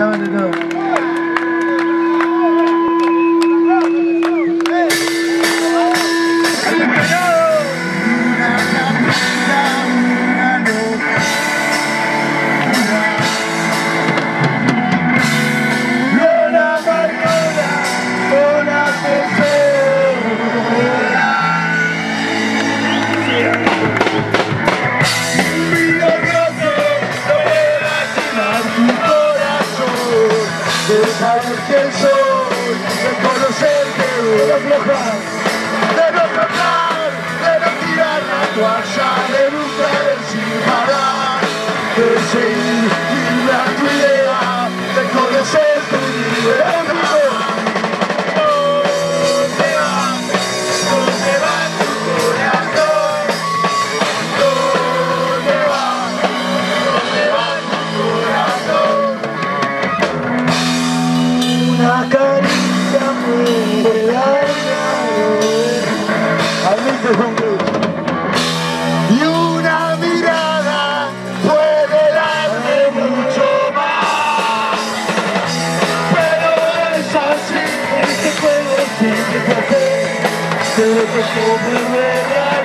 time to go. de dejar que el sol reconocerte voy a aflojar Y una mirada puede darme mucho más. Pero es así, este juego siempre fue así. Se lo tocó perder.